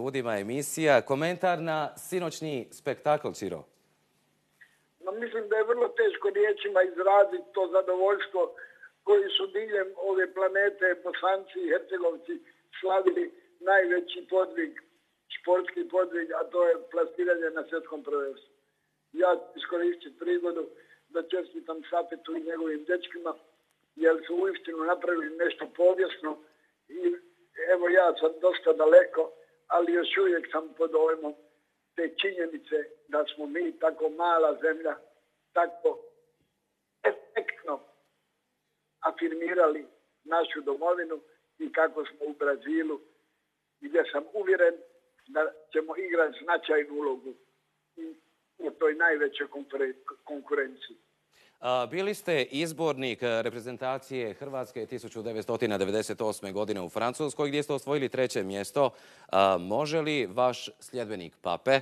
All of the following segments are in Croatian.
ljudima emisija. Komentar na sinoćni spektakl, Čiro. No, mislim da je vrlo teško riječima izraziti to zadovoljstvo koji su diljem ove planete, Bosanci i Hercegovci, slavili najveći podvig, športski podvig, a to je plastiranje na svjetskom prvenstvu. Ja iskoristim prigodu da čestitam Sapetu i njegovim dečkima, jer su uistinu napravili nešto povijesno i evo ja sam dosta daleko, ali još uvijek sam pod dojmom te činjenice da smo mi tako mala zemlja, tako efektno afirmirali našu domovinu i kako smo u Brazilu gdje sam uvjeren da ćemo igrati značajnu ulogu u toj najvećoj konkurenciji. Bili ste izbornik reprezentacije Hrvatske 1998. godine u Francuskoj gdje ste osvojili treće mjesto. Može li vaš sljedbenik Pape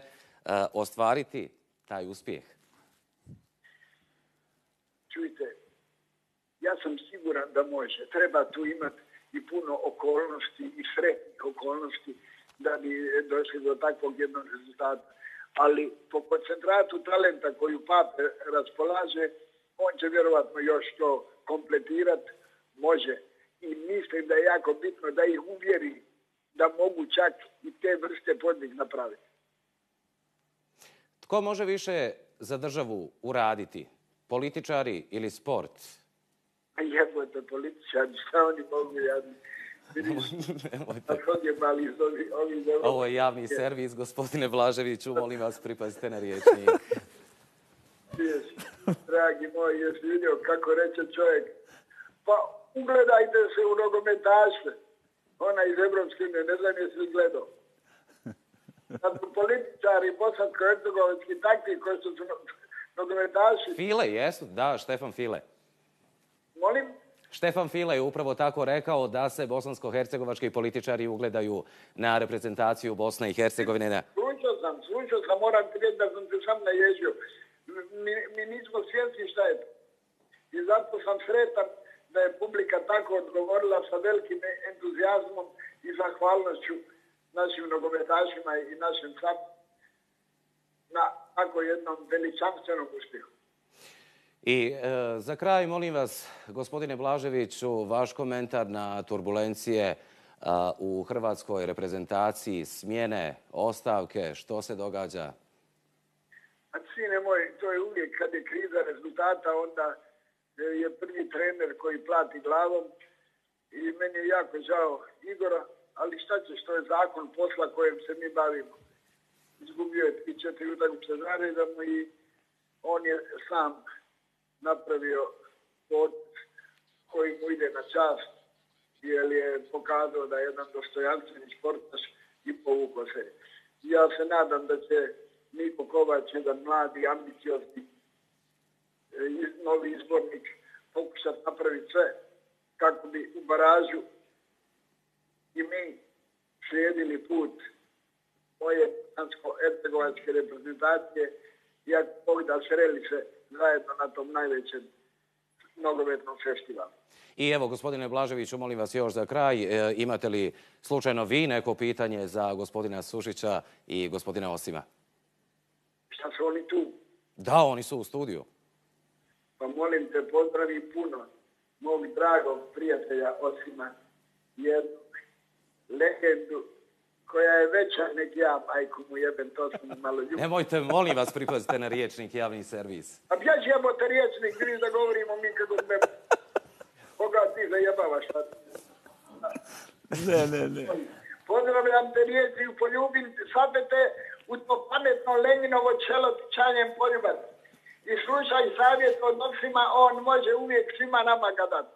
ostvariti taj uspjeh? Čujte, ja sam siguran da može. Treba tu imati i puno okolnosti i sretnih okolnosti da bi došli do takvog jednog rezultata. Ali po koncentratu talenta koju Pape raspolaže, on će vjerovatno još to kompletirati, može. I mislim da je jako bitno da ih uvjeri da mogu čak i te vrste podvig napraviti. Tko može više za državu uraditi? Političari ili sport? Jebote, političari, šta oni mogu jadni? Ovo je javni servis, gospodine Blaževiću, molim vas pripazite na riječnik. Dragi moj, jesi vidio kako reče čovjek? Pa ugledajte se u nogometaše. Ona iz Evropske unije, ne znam jesi gledao. Kad su političari bosansko-hercegovički takvi koji su nogometaši... File, jesu? Da, Štefan File. Molim? Štefan File je upravo tako rekao da se bosansko-hercegovački političari ugledaju na reprezentaciju Bosne i Hercegovine. Slušao sam, slušao sam, moram ti reći da sam se sam naježio. Mi, mi nismo svjesni šta je to. I zato sam sretan da je publika tako odgovorila sa velikim entuzijazmom i zahvalnošću našim nogometašima i našem sad na tako jednom veličanstvenom uspjehu. I e, za kraj, molim vas, gospodine Blaževiću, vaš komentar na turbulencije e, u hrvatskoj reprezentaciji, smjene, ostavke, što se događa? A sine moj, to je uvijek kad je kriza rezultata, onda e, je prvi trener koji plati glavom i meni je jako žao Igora, ali šta će, što je zakon posla kojem se mi bavimo. Izgubio je tri četiri utakmice zaredom i on je sam napravio pot koji mu ide na čast, jer je pokazao da je jedan dostojanstveni sportaš i povukao se. Ja se nadam da će Niko Kovač, jedan mladi, ambiciozni, e, novi izbornik, pokušati napraviti sve kako bi u baražu i mi slijedili put moje dansko-ercegovačke reprezentacije i ako da sreli se zajedno na tom najvećem nogometnom festivalu. I evo, gospodine Blaževiću, molim vas još za kraj, e, imate li slučajno vi neko pitanje za gospodina Sušića i gospodina Osima? Šta su oni tu? Da, oni su u studiju. Pa molim te, pozdravi puno mog dragog prijatelja Osima, jednog legendu koja je veća nek ja, majku mu jebem, to sam malo ljubav. Nemojte, molim vas, pripazite na riječnik javni servis. A ja jebote riječnik, vidiš da govorimo mi kad me... Koga ti zajebavaš sad? Ne, ne, ne. Pozdravljam te riječi, poljubim te u to pametno Leninovo čelo čanjem poljubat. I slušaj savjet od nosima, on može uvijek svima nama ga dati.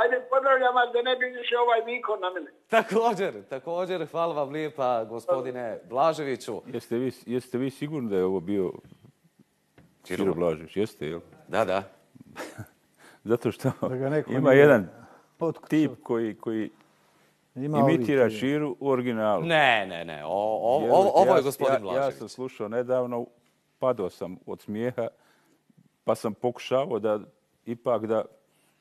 Ajde, pozdravljam vas da ne bi više ovaj Miko na mene. Također, također, hvala vam lijepa, gospodine Blaževiću. Jeste vi, jeste vi sigurni da je ovo bio Čiro Blažević? Jeste, jel? Da, da. Zato što ima jedan tip koji, koji imitira Čiru u originalu. Ne, ne, ne. ovo je gospodin Blažević. Ja sam slušao nedavno, padao sam od smijeha, pa sam pokušao da ipak da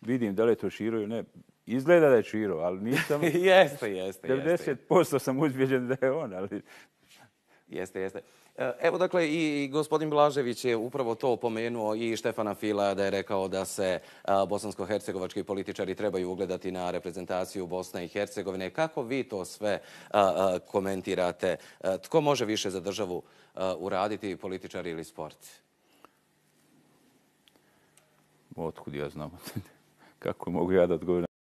vidim da li je to Širo ili ne. Izgleda da je Čiro, ali nisam... jeste, jeste. 90% sam uzbjeđen da je on, ali... Jeste, jeste. E, evo dakle i gospodin Blažević je upravo to pomenuo i Štefana Fila da je rekao da se bosansko-hercegovački političari trebaju ugledati na reprezentaciju Bosne i Hercegovine. Kako vi to sve komentirate? E, tko može više za državu uraditi, političari ili sport? Otkud ja znam? Kako mogu ja da odgovorim